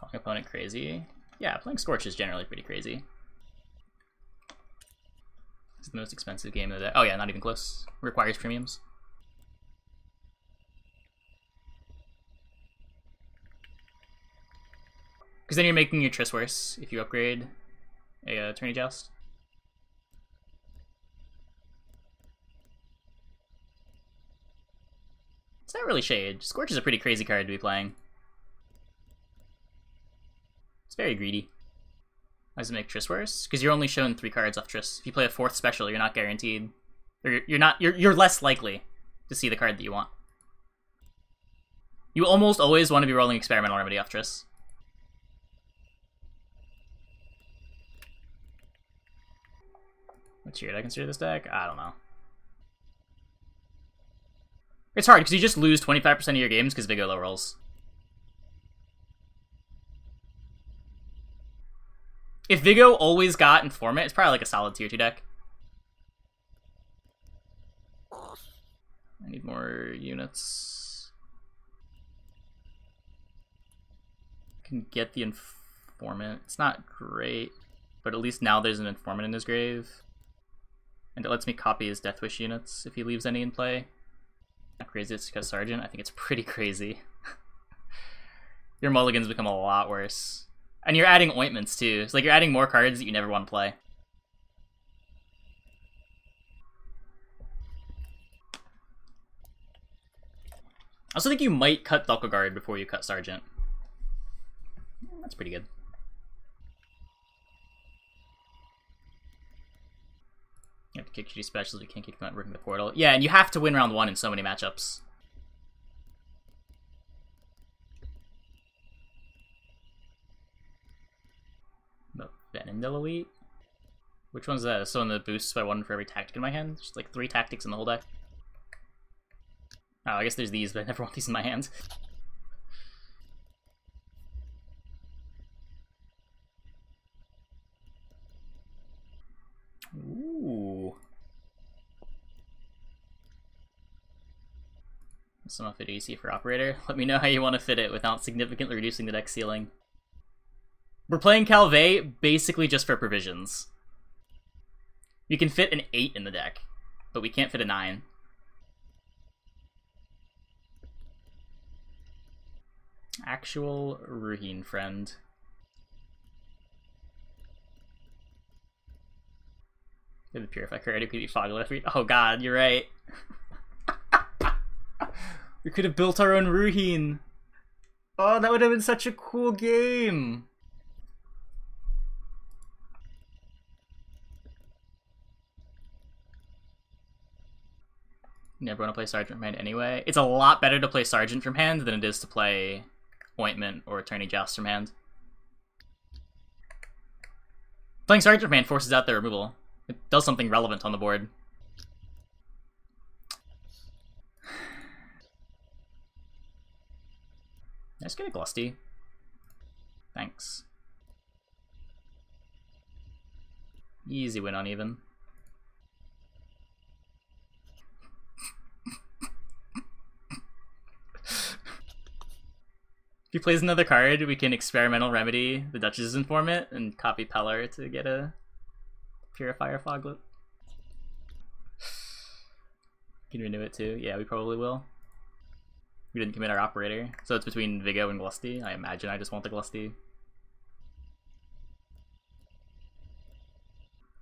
Calling opponent crazy. Yeah, playing Scorch is generally pretty crazy. It's the most expensive game of the. Oh yeah, not even close. Requires premiums. Because then you're making your Triss worse if you upgrade a uh, Tourney Joust. It's not really Shade. Scorch is a pretty crazy card to be playing. Very greedy. Why does it make Triss worse? Because you're only shown three cards off Triss. If you play a fourth special, you're not guaranteed. Or you're not. You're you're less likely to see the card that you want. You almost always want to be rolling Experimental Remedy off Triss. What tier did I consider this deck? I don't know. It's hard because you just lose 25% of your games because Vigo low rolls. If Vigo always got Informant, it's probably like a solid tier 2 deck. I need more units. can get the Informant. It's not great, but at least now there's an Informant in his grave. And it lets me copy his Death Wish units if he leaves any in play. Not crazy it's because Sergeant? I think it's pretty crazy. Your mulligans become a lot worse. And you're adding ointments too. It's like you're adding more cards that you never want to play. I also think you might cut Guard before you cut Sergeant. That's pretty good. You have to kick shitty specials, you can't kick them out working the portal. Yeah, and you have to win round one in so many matchups. Venendal Elite? Which one's that? So in the boosts by one for every tactic in my hand? Just like three tactics in the whole deck. Oh, I guess there's these, but I never want these in my hand. Ooh. Some fit easy for operator. Let me know how you want to fit it without significantly reducing the deck ceiling. We're playing Calvé basically just for provisions. We can fit an 8 in the deck, but we can't fit a 9. Actual Ruehin friend. the Purify card could be Foglet. Oh god, you're right. we could have built our own Ruehin. Oh, that would have been such a cool game. Never want to play Sergeant from hand anyway. It's a lot better to play Sergeant from hand than it is to play Ointment or Attorney Joust from hand. Playing Sergeant from hand forces out their removal. It does something relevant on the board. Let's get a Glusty. Thanks. Easy win on even. If he plays another card, we can experimental remedy the Duchess's informant and copy Peller to get a Purifier Foglet. Can renew it too? Yeah, we probably will. We didn't commit our operator. So it's between Vigo and Glusty. I imagine I just want the Glusty.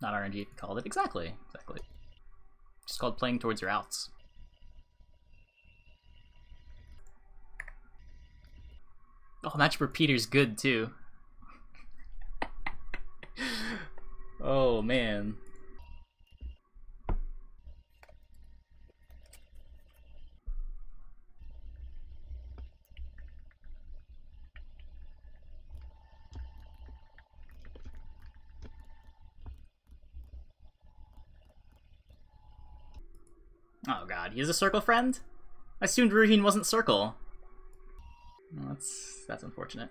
Not RNG called it. Exactly. Exactly. Just called playing towards your outs. Oh, match repeater's good too. oh man. Oh god, he he's a circle friend? I assumed Ruehin wasn't circle. Well, that's that's unfortunate.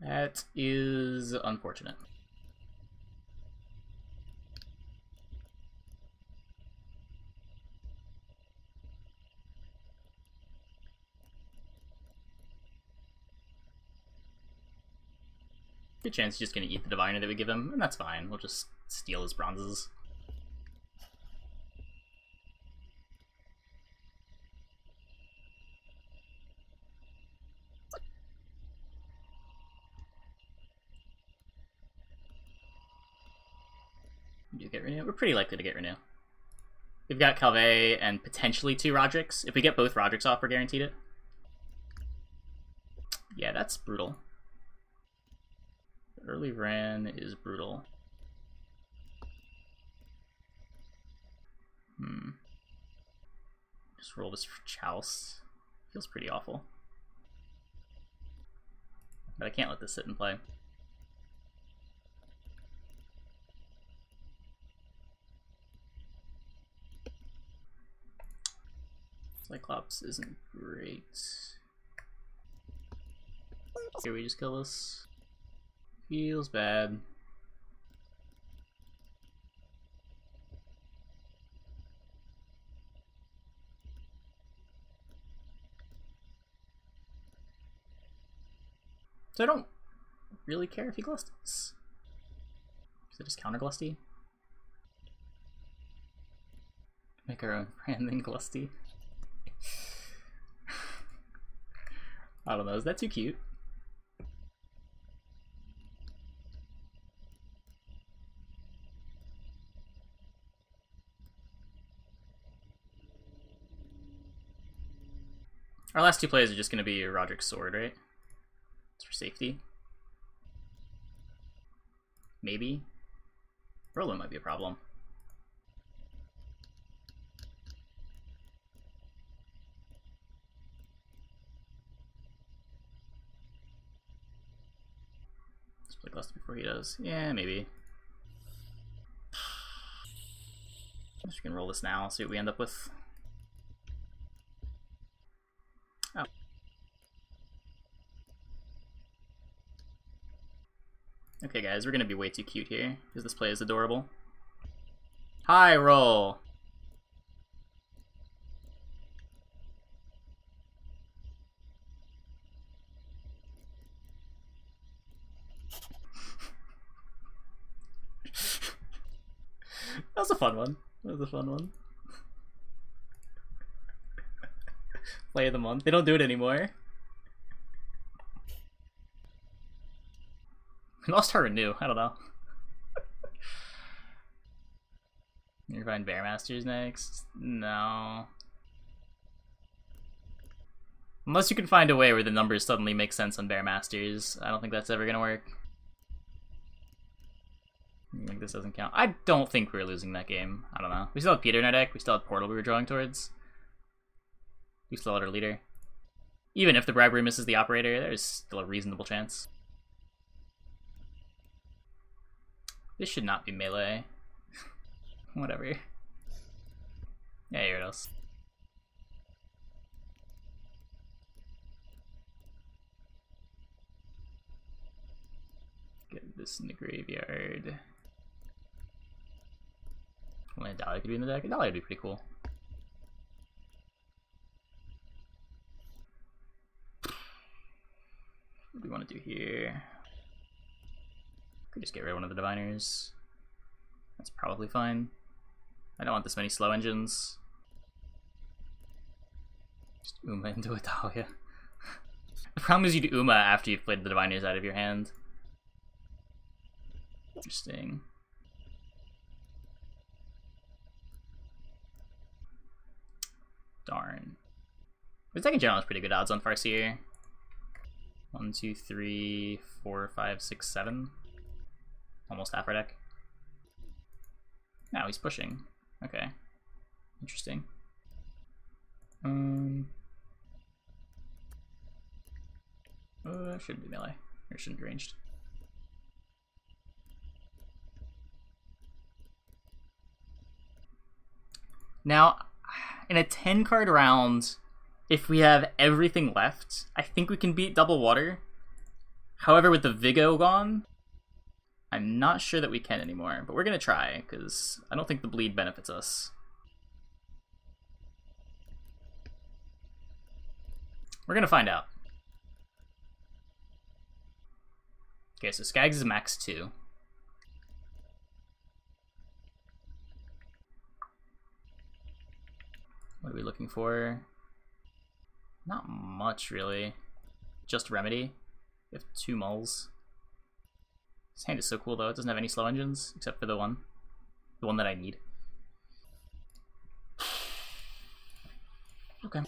That is unfortunate. Good chance he's just going to eat the diviner that we give him, and that's fine. We'll just steal his bronzes. Do get renew? We're pretty likely to get renew. We've got Calvé and potentially two Rodricks. If we get both Rodricks off, we're guaranteed it. Yeah, that's brutal. Early Ran is brutal. Hmm. Just roll this for Chouse. Feels pretty awful. But I can't let this sit and play. Cyclops isn't great. Here we just kill this. Feels bad. So I don't really care if he glusts. Is it just counter glusty? Make our own branding glusty. I don't know, is that too cute? Our last two plays are just going to be Roderick's sword, right? It's for safety. Maybe. Rolo might be a problem. Let's play Gust before he does. Yeah, maybe. I'm just gonna roll this now, see what we end up with. Oh. Okay guys, we're gonna be way too cute here, because this play is adorable. High roll! that was a fun one. That was a fun one. Play of the month. They don't do it anymore. Lost her renew. I don't know. You're find Bear Masters next? No. Unless you can find a way where the numbers suddenly make sense on Bear Masters. I don't think that's ever gonna work. Think this doesn't count. I don't think we're losing that game. I don't know. We still have Peter in our deck. We still have Portal we were drawing towards. We still had our leader. Even if the bribery misses the operator, there's still a reasonable chance. This should not be melee. Whatever. Yeah, here it is. Get this in the graveyard. Only Dahlia could be in the deck. Dahlia would be pretty cool. What do we want to do here? Could just get rid of one of the diviners. That's probably fine. I don't want this many slow engines. Just Uma into Dahlia. the problem is you do Uma after you've played the diviners out of your hand. Interesting. Darn. This deck in general is pretty good odds on Farseer. One, two, three, four, five, six, seven. Almost half our deck. Now he's pushing. Okay. Interesting. Um. Uh, shouldn't be melee. Or shouldn't be ranged. Now, in a 10 card round, if we have everything left, I think we can beat double water. However, with the Vigo gone, I'm not sure that we can anymore, but we're going to try, because I don't think the bleed benefits us. We're going to find out. Okay, so Skags is max 2. What are we looking for? Not much, really. Just Remedy. We have two moles. This hand is so cool, though. It doesn't have any slow engines, except for the one. The one that I need. Okay.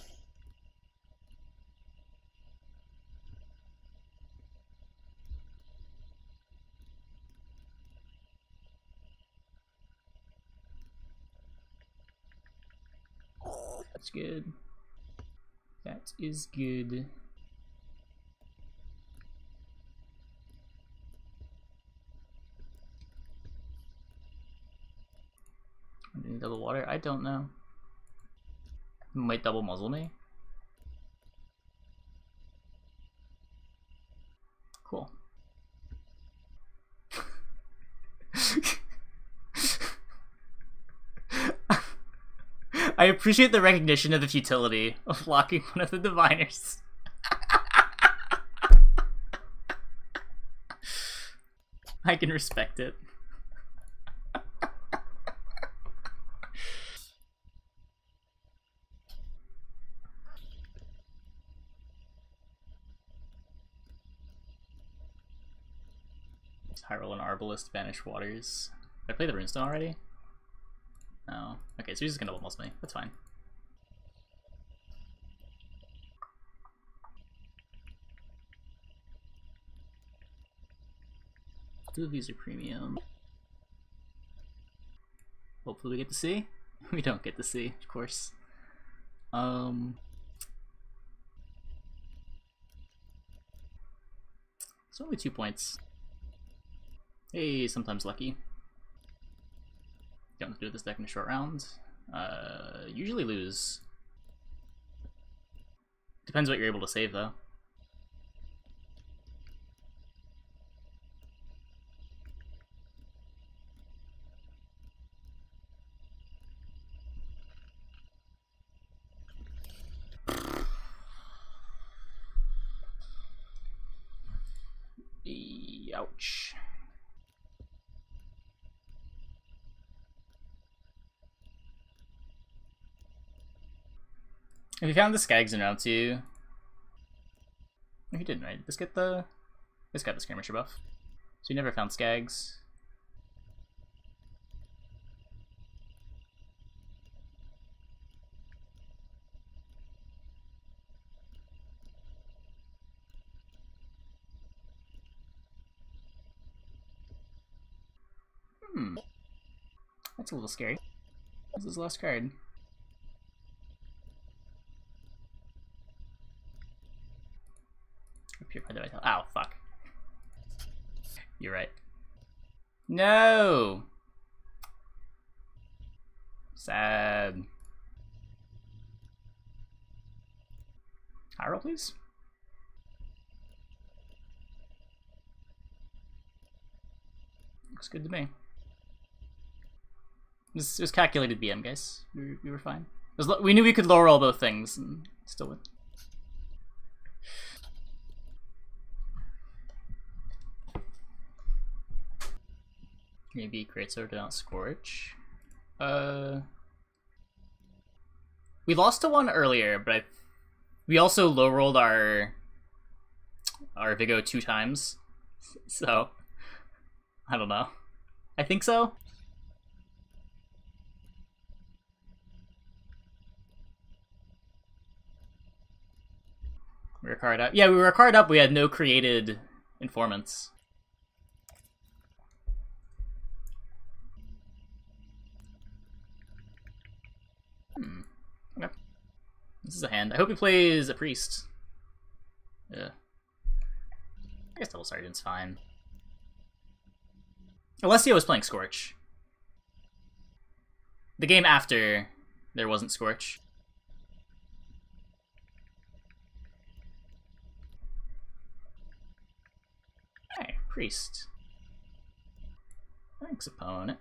That's good. That is good. Double water? I don't know. Might double muzzle me. Cool. I appreciate the recognition of the futility of locking one of the diviners. I can respect it. Hyrule and Arbalest Vanish Waters. Did I play the Runestone already? No. Okay, so he's just gonna almost me. That's fine. Two of these are premium. Hopefully we get to see. We don't get to see, of course. Um... It's only two points. Hey, sometimes lucky. Don't do this deck in a short round. Uh, usually lose. Depends what you're able to save, though. Have you found the Skags two? No, he didn't, right? This get the this got the skirmisher buff. So you never found Skags. Hmm. That's a little scary. This is the last card. I tell? Oh, fuck. You're right. No! Sad. Hyrule, please. Looks good to me. This was calculated BM, guys. We were, we were fine. we knew we could lower all both things and still win. Maybe Sword without Scorch. Uh, we lost to one earlier, but I, we also low rolled our our Vigo two times, so I don't know. I think so. We were card up. Yeah, we were card up. We had no created informants. Hmm. Okay. This is a hand. I hope he plays a priest. Yeah. I guess Double Sergeant's fine. Alessio was playing Scorch. The game after, there wasn't Scorch. Hey, Priest. Thanks, opponent.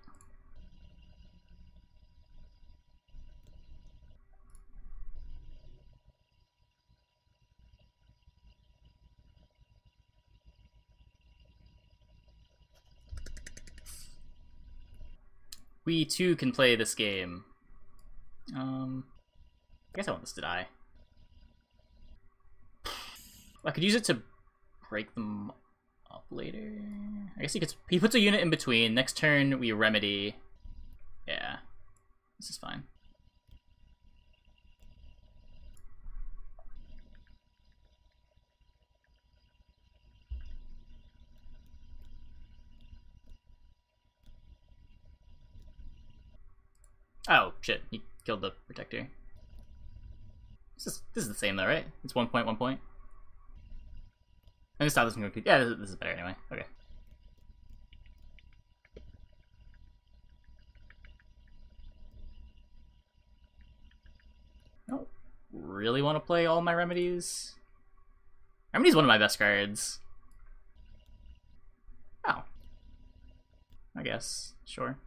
We too can play this game. Um, I guess I want this to die. I could use it to break them up later. I guess he gets he puts a unit in between. Next turn we remedy. Yeah, this is fine. Oh shit! He killed the protector. This is this is the same though, right? It's one point, one point. And this stop this one. Yeah, this, this is better anyway. Okay. I don't really want to play all my remedies. Remedy's one of my best cards. Oh. I guess. Sure.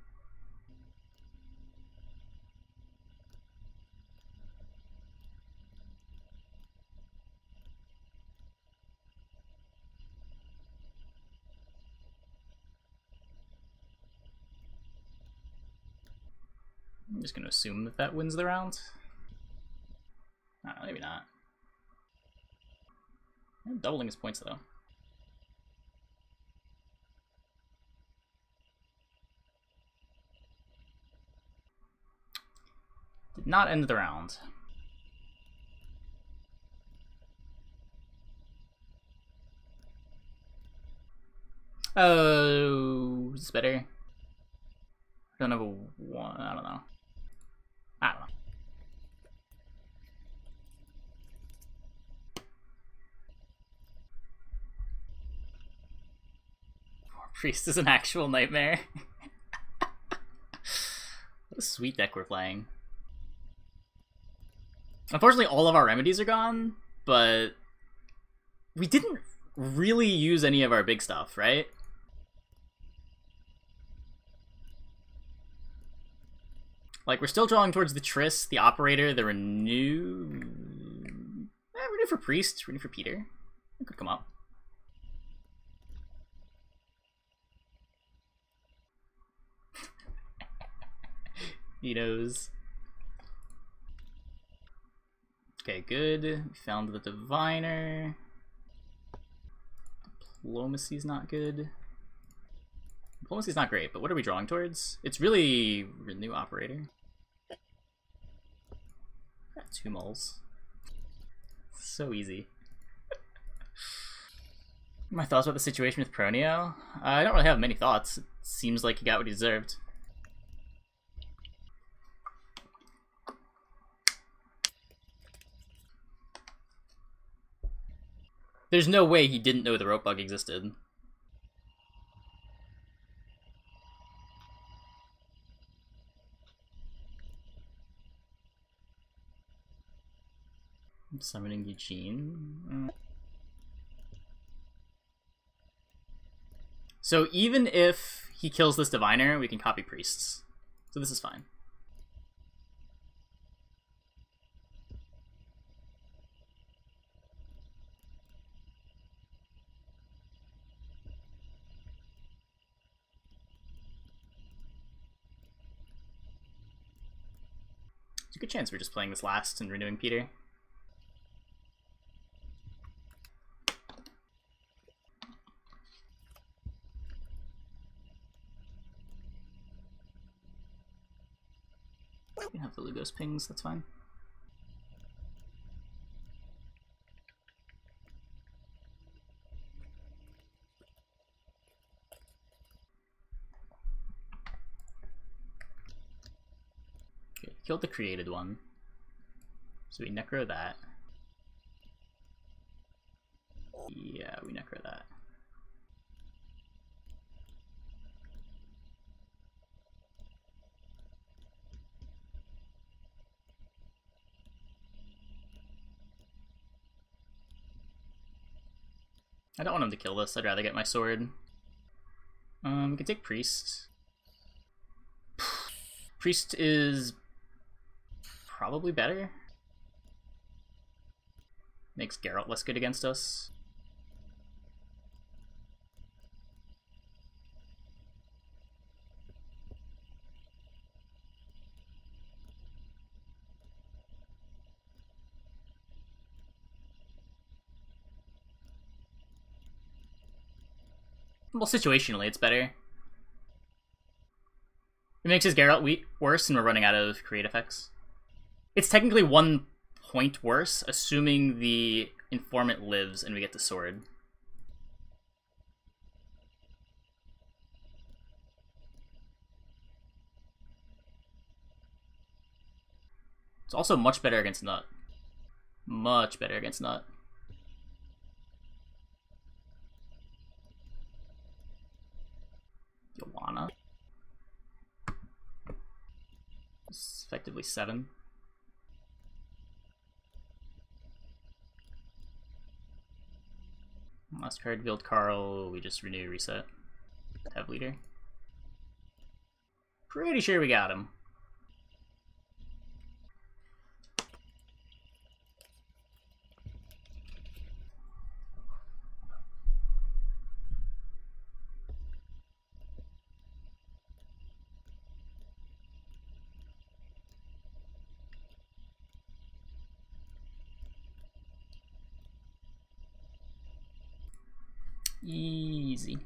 I'm just gonna assume that that wins the round. Know, maybe not. I'm doubling his points though. Did not end the round. Oh, is this better? I don't have a one. I don't know. I don't know. Priest is an actual nightmare. what a sweet deck we're playing. Unfortunately, all of our remedies are gone, but we didn't really use any of our big stuff, right? Like, we're still drawing towards the Triss, the Operator, the Renew... Eh, renew for Priest, Renew for Peter. It could come up. Knows. Okay, good. We found the Diviner. Diplomacy's not good. Diplomacy's not great, but what are we drawing towards? It's really Renew Operator. Got two moles. So easy. My thoughts about the situation with Pronio? Uh, I don't really have many thoughts. It seems like he got what he deserved. There's no way he didn't know the rope bug existed. I'm summoning Eugene. Uh. So even if he kills this diviner, we can copy priests. So this is fine. A good chance we're just playing this last and renewing Peter. We have the Lugos pings, that's fine. Okay, killed the created one. So we necro that. Yeah, we necro that. I don't want him to kill this, I'd rather get my sword. Um, we can take Priest. Priest is probably better. Makes Geralt less good against us. Well, situationally, it's better. It makes his Geralt worse, and we're running out of create effects. It's technically one point worse, assuming the informant lives and we get the sword. It's also much better against Nut. Much better against Nut. Joanna. It's effectively seven. Last card, build Carl, we just renew, reset. Have leader. Pretty sure we got him. Easy.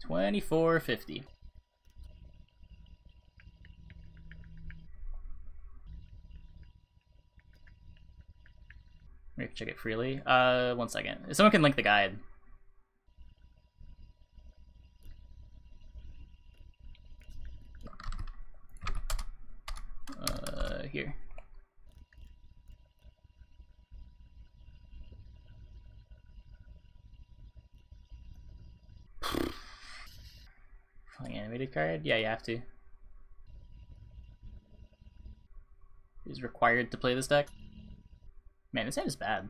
2450. Maybe check it freely. Uh, one second. Someone can link the guide. Uh, here. Card? Yeah, you have to. Is required to play this deck. Man, this hand is bad.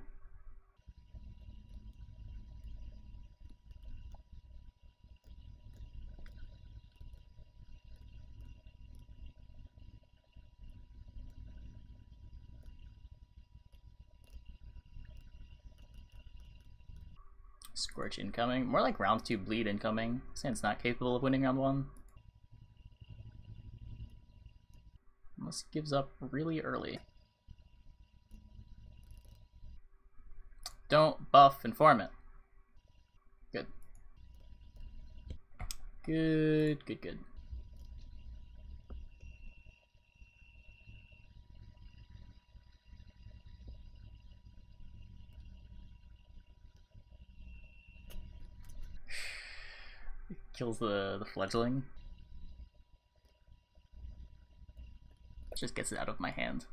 Incoming. More like round 2 bleed incoming. Since not capable of winning round 1. Unless gives up really early. Don't buff informant. Good. Good, good, good. Kills the, the fledgling. Just gets it out of my hand.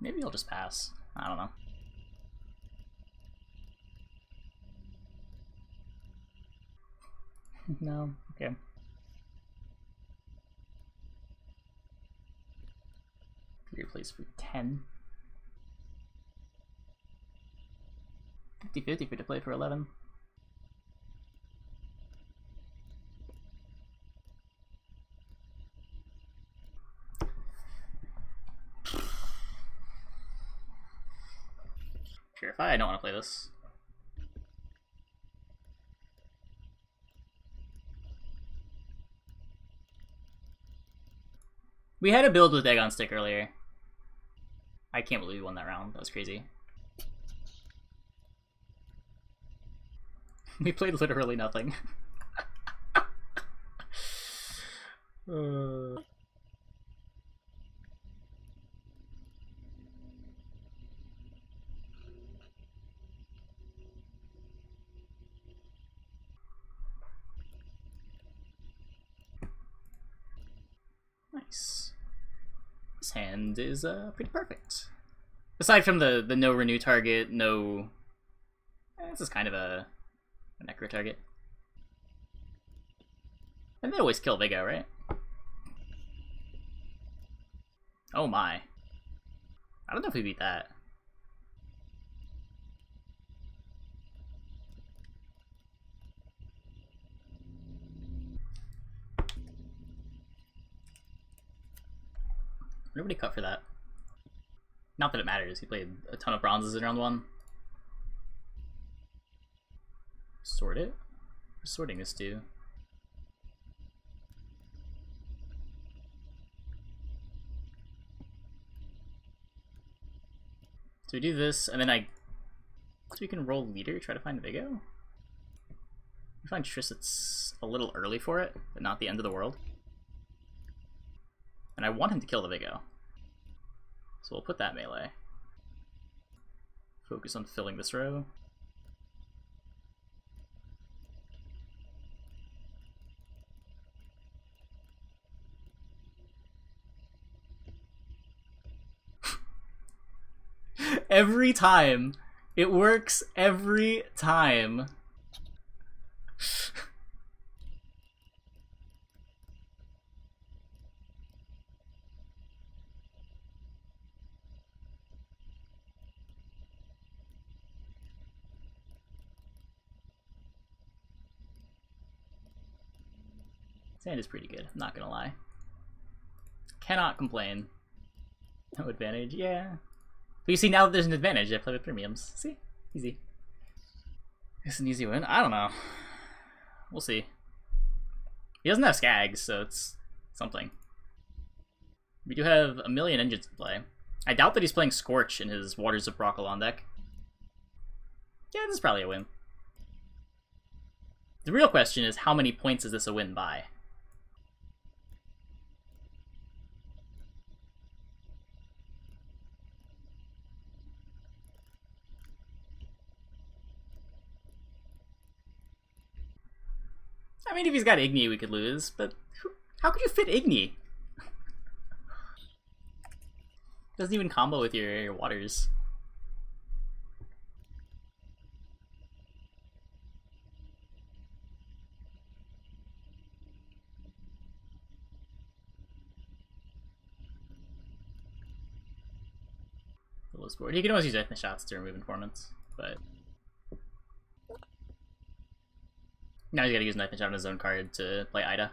Maybe I'll just pass. I don't know. no? Okay. Your place for 10. 50-50 for to play for 11. Purify? I don't want to play this. We had a build with Egg on Stick earlier. I can't believe we won that round. That was crazy. we played literally nothing. uh... Nice. This hand is uh, pretty perfect. Aside from the, the no renew target, no... Eh, this is kind of a, a necro target. And they always kill Vigo, right? Oh my. I don't know if we beat that. Nobody cut for that. Not that it matters, he played a ton of bronzes in round one. Sort it? sorting this too. we do this, and then I... So we can roll leader, try to find Vigo? We find Triss, it's a little early for it, but not the end of the world. And I want him to kill the Vigo. So we'll put that melee. Focus on filling this row. every time. It works every time. Is pretty good, I'm not gonna lie. Cannot complain. No advantage, yeah. But you see, now that there's an advantage, I play with premiums. See? Easy. It's an easy win. I don't know. We'll see. He doesn't have Skags, so it's something. We do have a million engines to play. I doubt that he's playing Scorch in his Waters of Brokilon deck. Yeah, this is probably a win. The real question is, how many points is this a win by? I mean, if he's got Igni, we could lose, but how could you fit Igni? Doesn't even combo with your, your waters. He can always use ethnic shots to remove informants, but Now he's gotta use Knife and on his own card to play Ida.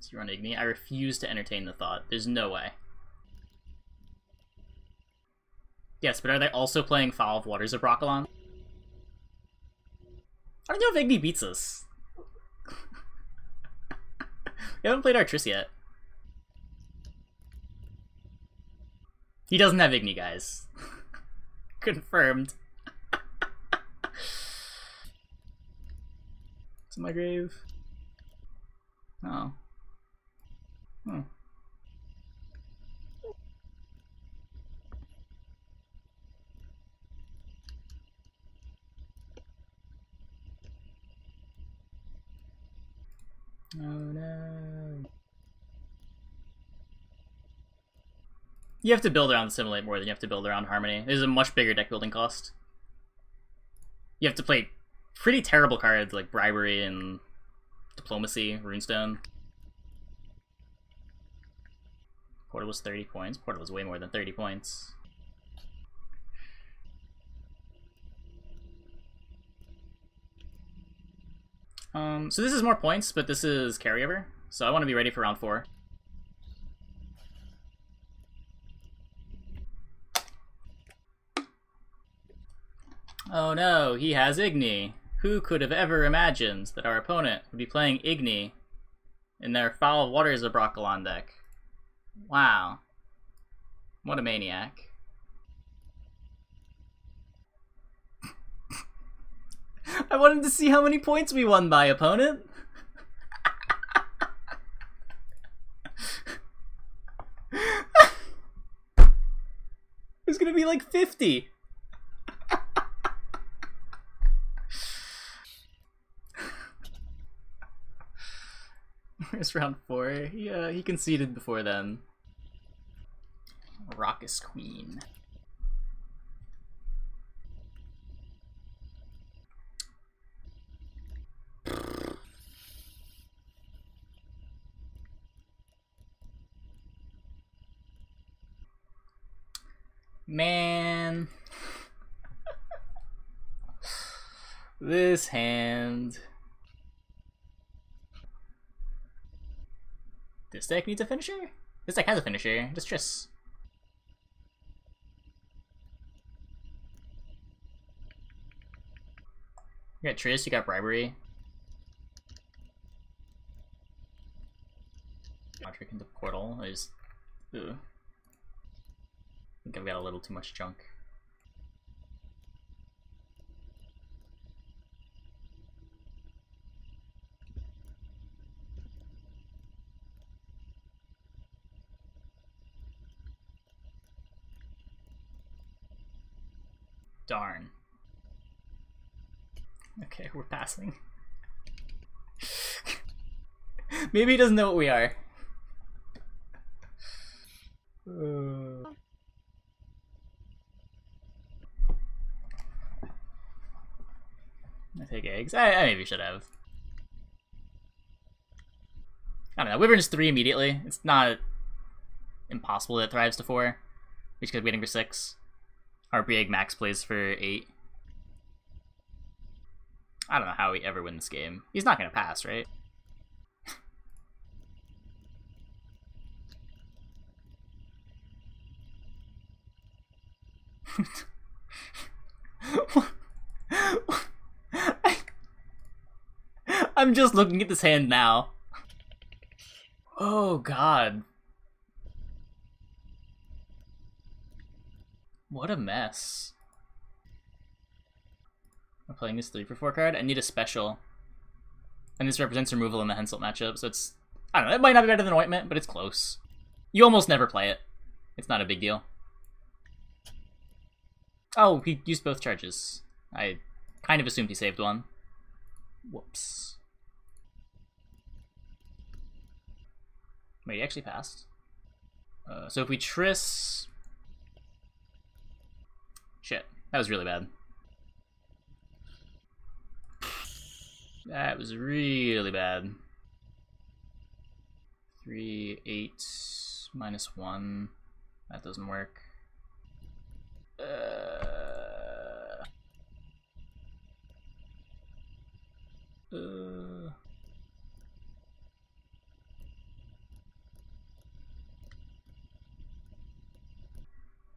So you run Igni. I refuse to entertain the thought. There's no way. Yes, but are they also playing Foul of Waters of Brokilon? I don't know if Igni beats us. we haven't played Artriss yet. He doesn't have Igni, guys. Confirmed. It's in my grave. Oh. Hmm. Oh no. You have to build around Assimilate more than you have to build around Harmony. There's a much bigger deck building cost. You have to play pretty terrible cards like Bribery and Diplomacy, Runestone. Portal was 30 points. Portal was way more than 30 points. Um, so this is more points, but this is carryover. So I want to be ready for round four. Oh no, he has Igni. Who could have ever imagined that our opponent would be playing Igni in their Foul Waters of Brokilon deck? Wow. What a maniac. I wanted to see how many points we won by, opponent. it's gonna be like 50. Where's round four? Yeah, uh, he conceded before then. Raucous Queen. Man. this hand. This deck needs a finisher? This deck has a finisher, just Triss. You got Triss, you got Bribery. Roderick into Portal. I just... Ugh. I think I've got a little too much junk. Darn. Okay, we're passing. Maybe he doesn't know what we are. Uh... I take eggs. I, I maybe should have. I don't know. Wyvern is three immediately. It's not impossible that it thrives to four. We just kept waiting for six. Brieg Max plays for eight. I don't know how we ever win this game. He's not gonna pass, right? I'm just looking at this hand now. Oh god. What a mess. I'm playing this 3 for 4 card. I need a special. And this represents removal in the Henselt matchup, so it's... I don't know, it might not be better than Ointment, but it's close. You almost never play it. It's not a big deal. Oh, he used both charges. I kind of assumed he saved one. Whoops. Wait, he actually passed. Uh, so if we Triss... Shit, that was really bad. That was really bad. 3, 8, minus 1. That doesn't work. Uh, uh,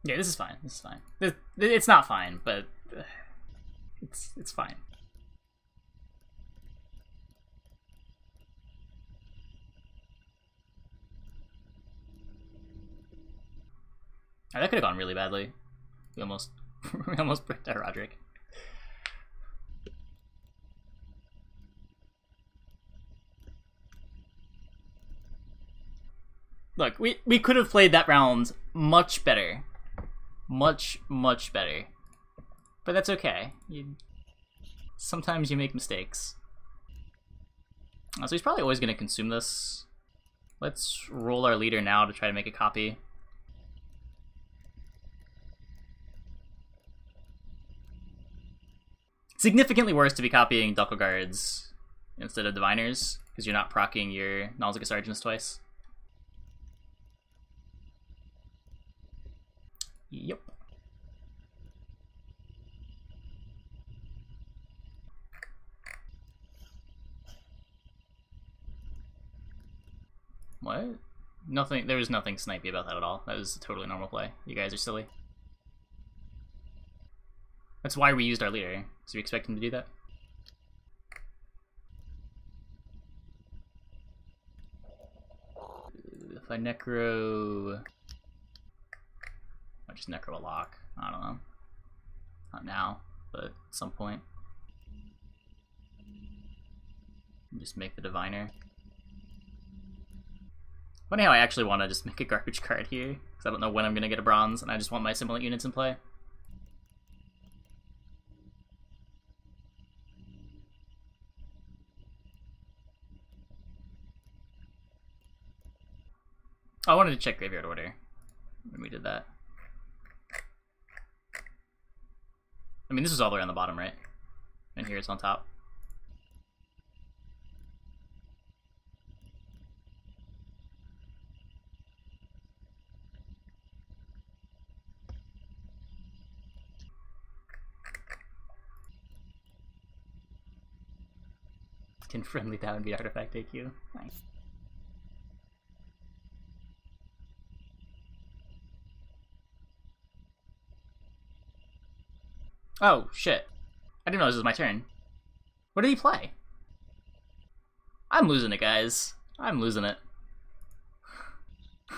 yeah, this is fine. This is fine. It's not fine, but uh, it's it's fine. Oh, that could have gone really badly. We almost we almost bricked our Roderick. Look, we, we could have played that round much better. Much, much better. But that's okay. You, sometimes you make mistakes. So he's probably always going to consume this. Let's roll our leader now to try to make a copy. significantly worse to be copying Ducal Guards instead of Diviners, because you're not proccing your Nauzicaa Sergeants twice. Yep. What? Nothing, there was nothing snipey about that at all. That was a totally normal play. You guys are silly. That's why we used our leader. So you expect him to do that? If I necro... Just necro a lock. I don't know. Not now, but at some point. Just make the diviner. Funny how I actually want to just make a garbage card here, because I don't know when I'm going to get a bronze, and I just want my assimilant units in play. Oh, I wanted to check graveyard order when we did that. I mean, this is all the way on the bottom, right? And here it's on top. Can friendly down be artifact AQ? Nice. Oh, shit. I didn't know this was my turn. What did he play? I'm losing it, guys. I'm losing it.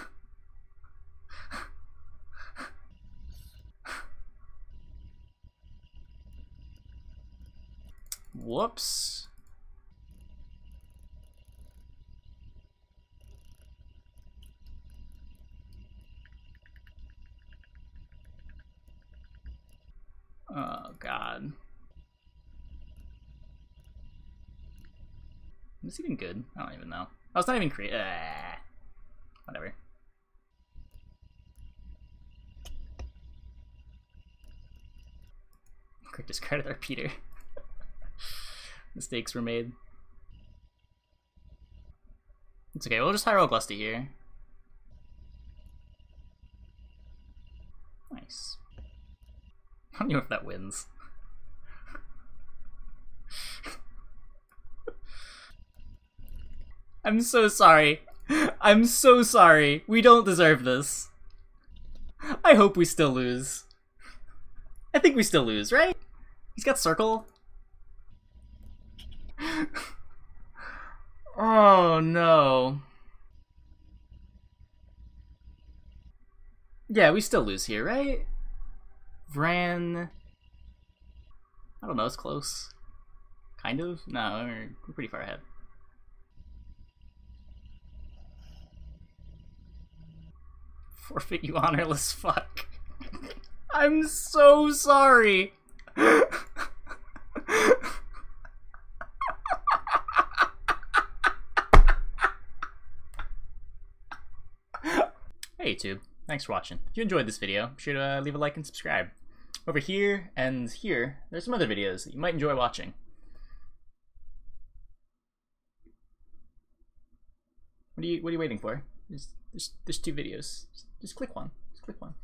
Whoops. Oh, God. Is this even good? I don't even know. Oh, it's not even create. Uh, whatever. Quick discredit our Peter. Mistakes were made. It's okay, we'll just hire Glusty here. Nice. I don't know if that wins. I'm so sorry. I'm so sorry. We don't deserve this. I hope we still lose. I think we still lose, right? He's got circle. oh no. Yeah, we still lose here, right? Vran. I don't know, it's close. Kind of? No, we're, we're pretty far ahead. Forfeit you honorless fuck. I'm so sorry. hey YouTube, thanks for watching. If you enjoyed this video, be sure to uh, leave a like and subscribe. Over here and here, there's some other videos that you might enjoy watching. What are you What are you waiting for? There's there's, there's two videos. Just, just click one. Just click one.